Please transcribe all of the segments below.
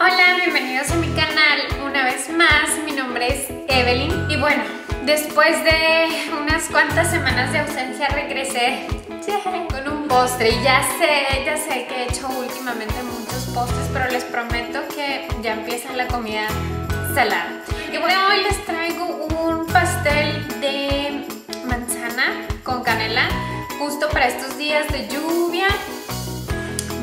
Hola, bienvenidos a mi canal una vez más. Mi nombre es Evelyn y bueno, después de unas cuantas semanas de ausencia regresé con un postre y ya sé, ya sé que he hecho últimamente muchos postres, pero les prometo que ya empieza la comida salada. Y bueno, hoy les traigo un pastel de manzana con canela, justo para estos días de lluvia.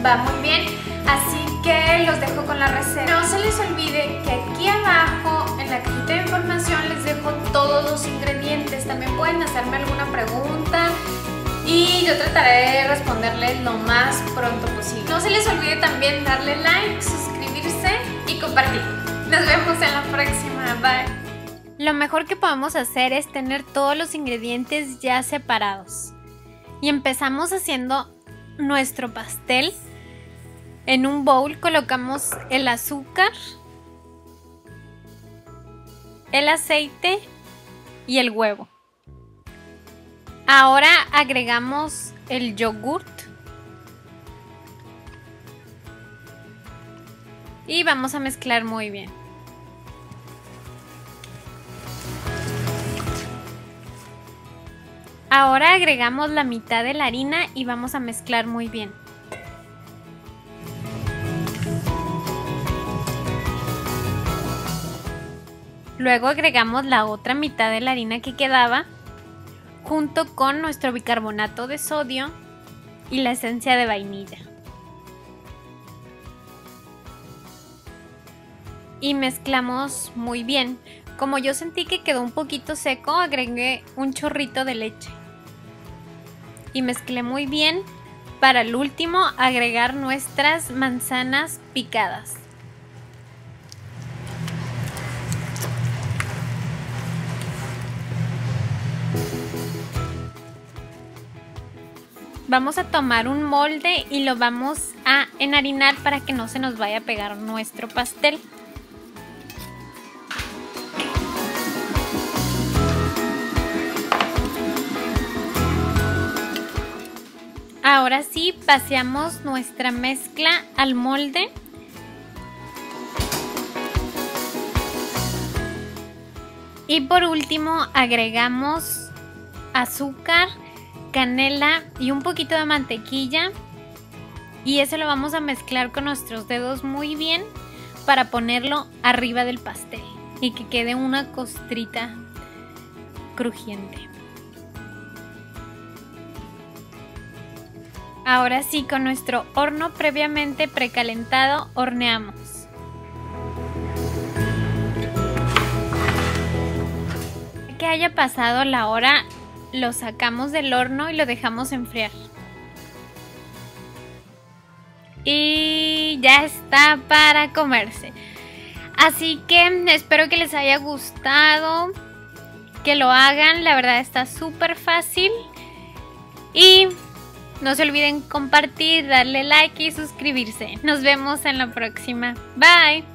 Va muy bien, así que los dejo con la receta. No se les olvide que aquí abajo en la cajita de información les dejo todos los ingredientes. También pueden hacerme alguna pregunta y yo trataré de responderles lo más pronto posible. No se les olvide también darle like, suscribirse y compartir. Nos vemos en la próxima. Bye. Lo mejor que podemos hacer es tener todos los ingredientes ya separados. Y empezamos haciendo nuestro pastel en un bowl colocamos el azúcar, el aceite y el huevo. Ahora agregamos el yogurt y vamos a mezclar muy bien. Ahora agregamos la mitad de la harina y vamos a mezclar muy bien. Luego agregamos la otra mitad de la harina que quedaba junto con nuestro bicarbonato de sodio y la esencia de vainilla. Y mezclamos muy bien. Como yo sentí que quedó un poquito seco, agregué un chorrito de leche. Y mezclé muy bien para el último agregar nuestras manzanas picadas. Vamos a tomar un molde y lo vamos a enharinar para que no se nos vaya a pegar nuestro pastel. Ahora sí, paseamos nuestra mezcla al molde. Y por último agregamos azúcar canela y un poquito de mantequilla. Y eso lo vamos a mezclar con nuestros dedos muy bien para ponerlo arriba del pastel y que quede una costrita crujiente. Ahora sí, con nuestro horno previamente precalentado, horneamos. Que haya pasado la hora, lo sacamos del horno y lo dejamos enfriar. Y ya está para comerse. Así que espero que les haya gustado, que lo hagan, la verdad está súper fácil. Y no se olviden compartir, darle like y suscribirse. Nos vemos en la próxima. Bye.